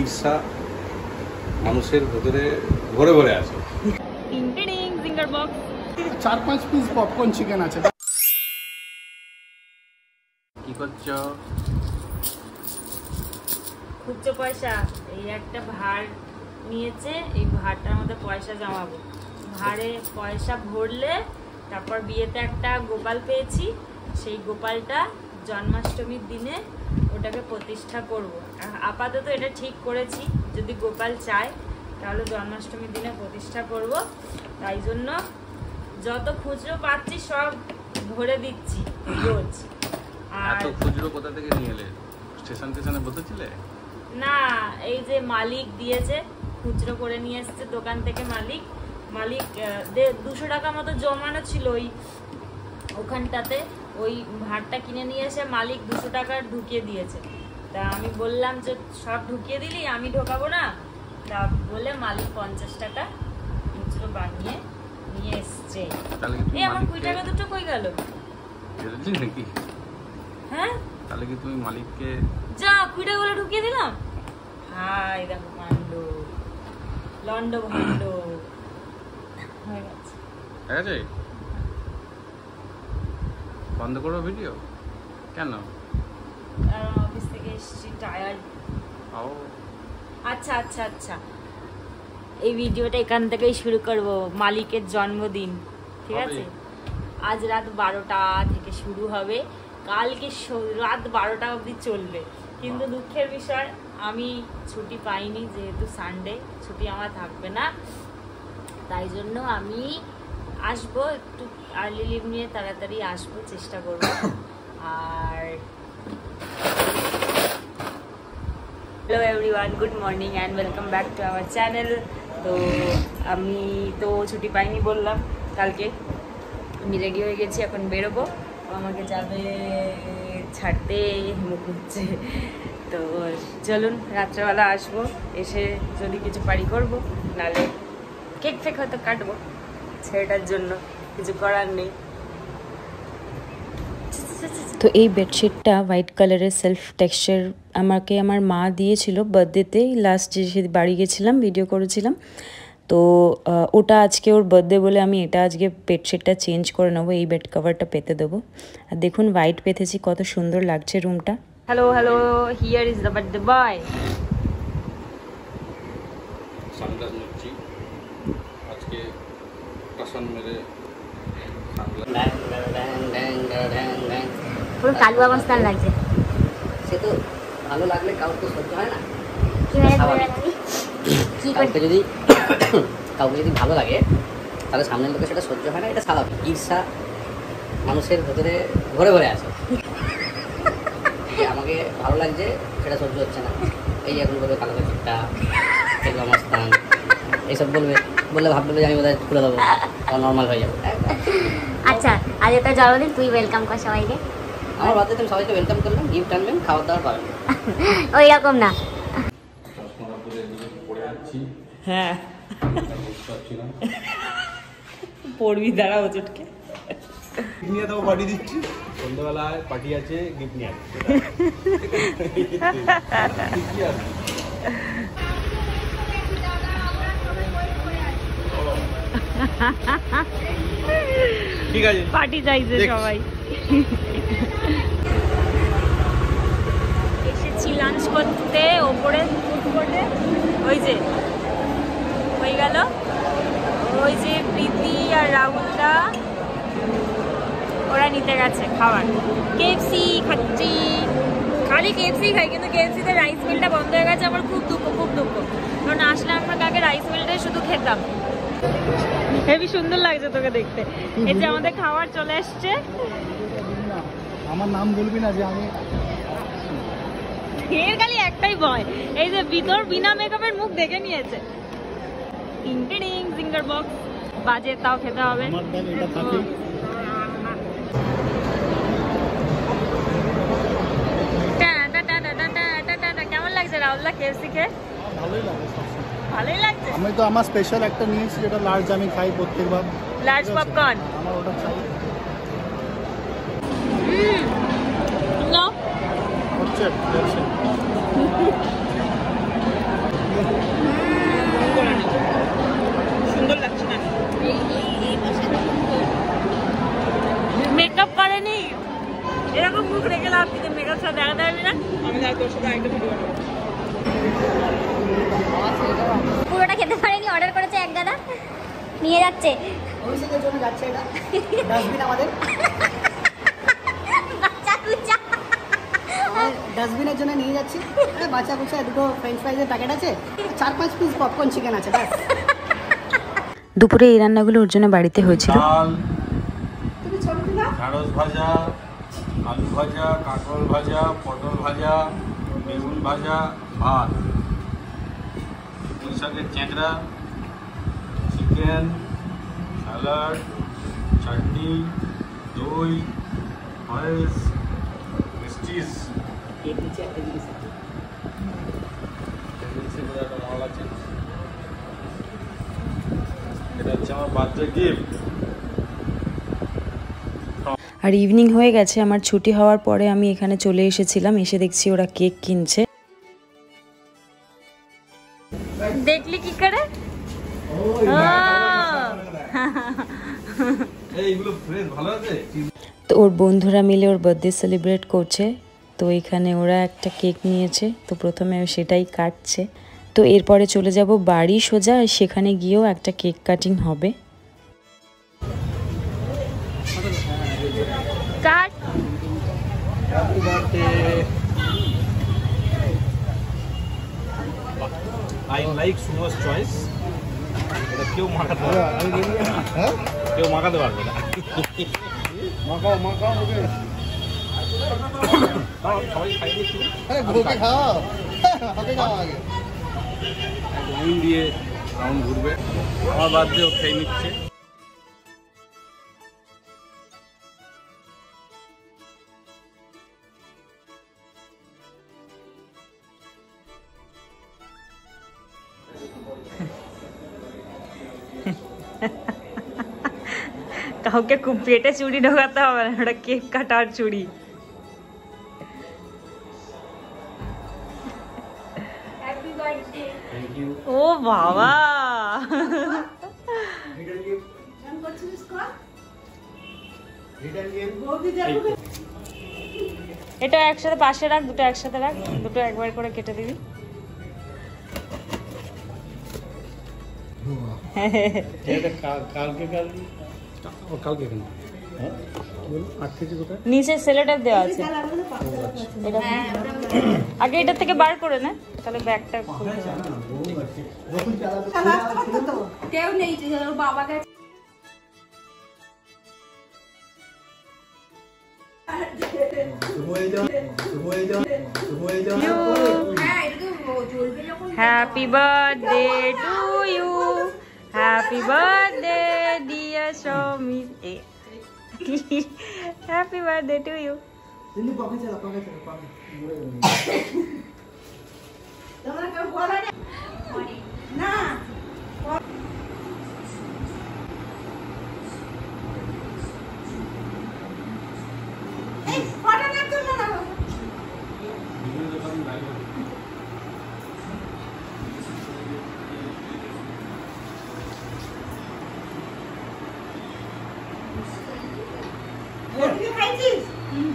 ঈর্ষা মানুষের ভেতরে ভরে ভরে আছে। চার পাঁচ পিস পপকর্ন চিকেন আছে। কি করছ? খুচরো পয়সা। এই একটা ভাড় নিয়েছে এই ভাড়টার মধ্যে পয়সা জমাবো। ভাড়ে পয়সা ভরলে তারপর বিয়েতে একটা গোপাল পেয়েছি। সেই গোপালটা জন্মাষ্টমীর দিনে ওটাকে প্রতিষ্ঠা করব। আপাতত এটা ঠিক করেছি। যদি গোপাল চায় তাহলে জন্মাষ্টমীর দিনে প্রতিষ্ঠা করব। তাই জন্য যত খুচরো পাচ্ছি সব ভরে দিচ্ছি রোজ। আর এত খুচরো কোথা থেকে নিয়ে এলে? স্টেশন স্টেশনে বসেছিলে? না এই যে মালিক দিয়েছে খুচরো করে নিয়ে এসেছে দোকান থেকে মালিক। মালিক দুশো টাকা মতো জমানো ছিল ওই ওখানটাতে। ওই ভাতটা কিনে নিয়ে এসে মালিক দুশো টাকার ঢুকিয়ে দিয়েছে। তা আমি বললাম যে সব ঢুকিয়ে দিলি আমি ঢোকাবো না। তা বলে মালিক পঞ্চাশ টাকা খুচরো বানিয়ে নিয়ে এসছে। এই আমার কুড়ি টাকা দুটো কই গেল? নাকি? হ্যাঁ? তাহলে কি তুমি মালিককে যা কুড়ি টাকাগুলো ঢুকিয়ে দিলাম? হাই দেখো কাণ্ড লন্ড ভণ্ড হয়ে গেছে? বন্ধ করো ভিডিও কেন? কারণ অফিস থেকে এসেছি টায়ার্ড ও। আচ্ছা আচ্ছা আচ্ছা। এই ভিডিওটা এখান থেকেই শুরু করব মালিকের জন্মদিন ঠিক আছে? আজ রাত বারোটা থেকে শুরু হবে। কালকে রাত বারোটা অবধি চলবে। কিন্তু দুঃখের বিষয় আমি ছুটি পাইনি যেহেতু সানডে ছুটি আমার থাকবে না। তাই জন্য আমি আসব, একটু আর্লি লিভ নিয়ে তাড়াতাড়ি আসব, চেষ্টা করব। আর hello everyone good morning and welcome back to our channel তো আমি তো ছুটি পাইনি বললাম, কালকে আমি রেডি হয়ে গেছি, এখন বেরোবো। আমাকে যাবে ছাড়তে মুখ তো চলুন, রাত্রেবেলা আসব, এসে যদি কিছু পারি করব, নালে কেক ফেক হয়তো কাটবো। জন্য কিছু করার নেই। তো এই বেডশিটটা হোয়াইট কালারের সেলফ টেক্সচার আমাকে আমার মা দিয়েছিল বার্থডেতে। লাস্ট যে সে বাড়ি গেছিলাম ভিডিও করেছিলাম। তো ওটা আজকে ওর বার্থডে বলে আমি এটা আজকে বেডশিটটা চেঞ্জ করে নেব এই বেড কভারটা পেতে দেবো। আর দেখুন হোয়াইট পেতেছি কত সুন্দর লাগছে রুমটা। Hello hello here is the birthday boy টাসান মেরে পুরো কালু অবস্থান লাগছে। সে তো ভালো লাগলে কাউকে সহ্য হয় না। কি কাউকে যদি কাউকে যদি ভালো লাগে তাহলে সামনের লোকে সেটা সহ্য হয় না এটা স্বাভাবিক। ঈর্ষা মানুষের ভেতরে ভরে ভরে আছে। যে আমাকে ভালো লাগছে সেটা সহ্য হচ্ছে না। এই এখন বলবে কালো চিটটা এগুলো আমার স্থান এইসব বলবে বললে ভাববে যে আমি বোধহয় খুলে দেবো নর্মাল হয়ে যাবে। আচ্ছা আজ এটা জন্মদিন তুই ওয়েলকাম কর সবাইকে। আমার বাদে তুমি সবাইকে ওয়েলকাম করলাম গিফট আনবেন খাওয়া দাওয়া পাবেন ওই রকম না। হ্যাঁ। পড়বি দাঁড়া ওজুটকে নিয়ে দেবো পার্টি দিচ্ছি। সন্ধ্যাবেলায় পার্টি আছে গিফট নিয়ে ঠিক আছে। পার্টি চাইছে সবাই। এসেছি লাঞ্চ করতে ওপরে ফুটকোর্টে ওই যে হয়ে গেল। ওই যে প্রীতি আর রাহুলদা ওরা নিতে গেছে খাবার। কেএফসি খাচ্ছি। খালি কেএফসি খাই কিন্তু কেএফসিতে রাইস মিলটা বন্ধ হয়ে গেছে আমার খুব দুঃখ খুব দুঃখ। কারণ আসলে আমরা আগে রাইস মিলটাই শুধু খেতাম। হেভি সুন্দর লাগছে তোকে দেখতে এই যে আমাদের খাবার চলে আসছে আমার নাম বলবি না যে আমি এর খালি একটাই ভয় এই যে ভিতর বিনা মেকআপের মুখ দেখে নিয়েছে ইন্টারিং সিঙ্গার বক্স বাজে তাও খেতে হবে কেমন লাগছে রাহুল্লা কেএফসি খেয়ে ভালোই লাগে ভালোই লাগছে? আমি তো আমার স্পেশাল একটা নিয়েছি যেটা লার্জ আমি খাই প্রত্যেকবার। লার্জ? পপকর্ন আমার ওটা চাই না হচ্ছে। যাচ্ছে। অভিষেকের জন্য যাচ্ছে এটা। ডাস্টবিন আমাদের। ডাস্টবিনের জন্য নিয়ে যাচ্ছি। বাচ্চা কুচা দুটো ফ্রেঞ্চ ফ্রাইজের প্যাকেট আছে। চার পাঁচ পিস পপকর্ন চিকেন আছে ব্যাস। দুপুরে এই রান্নাগুলো ওর জন্য বাড়িতে হয়েছিল। ঢেঁড়স ভাজা আলু ভাজা কাঁকরোল ভাজা পটল ভাজা বেগুন ভাজা ভাত। পুঁই শাকের চিকেন স্যালাড চাটনি, দই, পায়েস, মিষ্টিস। আর ইভিনিং হয়ে গেছে, আমার ছুটি হওয়ার পরে আমি এখানে চলে এসেছিলাম, এসে দেখছি ওরা কেক কিনছে। এইগুলো ফ্রেশ ভালো আছে? তো ওর বন্ধুরা মিলে ওর বার্থডে সেলিব্রেট করছে। তো এখানে ওরা একটা কেক নিয়েছে। তো প্রথমে ও সেটাই কাটছে। তো এরপরে চলে যাব বাড়ি সোজা সেখানে গিয়েও একটা কেক কাটিং হবে। কাট। লাইক সুমোস চয়েস এটা কেউ মাখাতে পারবে কেউ মাখাতে পারবে না। মাখাও মাখাও হবে সবাই খাই। দিচ্ছি ওকে খাওয়া আগে। লাইন দিয়ে রাউন্ড ঘুরবে। আমার বার্থডে ও খেয়ে নিচ্ছে। কাউকে খুব পেটে চুড়ি ঢোকাতে হবে না ওটা কেক কাটার চুড়ি ও বাবা। এটা একসাথে পাশে রাখ দুটো একসাথে রাখ দুটো একবার করে কেটে দিবি। কালকে কালকে? কালকে কেন হ্যাঁ আট কেজি কোথায়? নিচে সেলোটেপ দেওয়া আছে। আগে এটা থেকে বার করে নে তাহলে ব্যাগটা। কেউ নেই হ্যাঁ যখন। Happy birthday to you happy birthday show me. Happy birthday to you. খাইছিস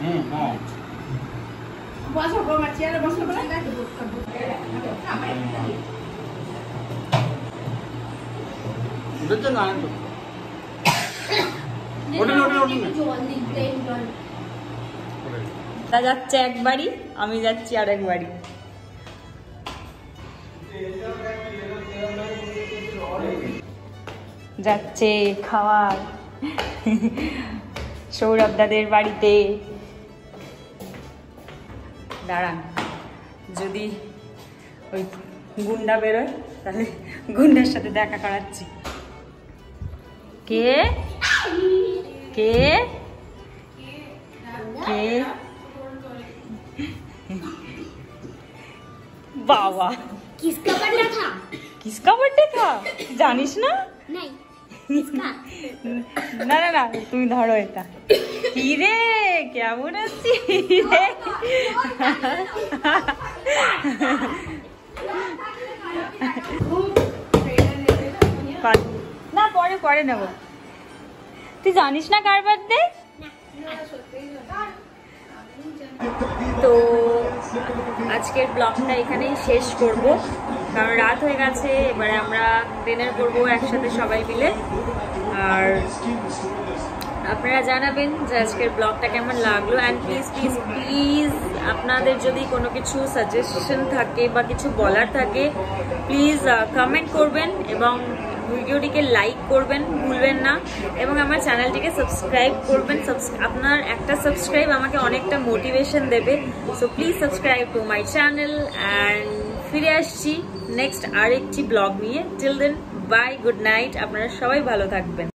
হুম হ্যাঁ বসো বৌমা চেয়ারে বসো বলে উঠেছে না তো যাচ্ছে এক বাড়ি আমি যাচ্ছি আরেক বাড়ি। যাচ্ছে খাওয়ার। সৌরভ দাদের বাড়িতে দাঁড়ান যদি ওই গুন্ডা বেরোয় তাহলে গুন্ডার সাথে দেখা করাচ্ছি কে কে কে বাবা किसका बर्थडे था কিসকা বার্থডে থা জানিস না नहीं किसका না না না, তুমি ধরো এটা। কি রে কেমন আছি? না, পরে পরে নেব। তুই জানিস না কার বার্থডে তো আজকের ব্লগটা এখানেই শেষ করব। কারণ রাত হয়ে গেছে, এবারে আমরা ডিনার করব একসাথে সবাই মিলে। আর আপনারা জানাবেন যে আজকের ব্লগটা কেমন লাগল। অ্যান্ড প্লিজ প্লিজ প্লিজ আপনাদের যদি কোনো কিছু সাজেশন থাকে বা কিছু বলার থাকে প্লিজ কমেন্ট করবেন এবং ভিডিওটিকে লাইক করবেন, ভুলবেন না। এবং আমার চ্যানেলটিকে সাবস্ক্রাইব করবেন। আপনার একটা সাবস্ক্রাইব আমাকে অনেকটা মোটিভেশন দেবে। So please subscribe to my channel and ফিরে আসছি নেক্সট আরেকটি ব্লগ নিয়ে। Till then bye good night আপনারা সবাই ভালো থাকবেন।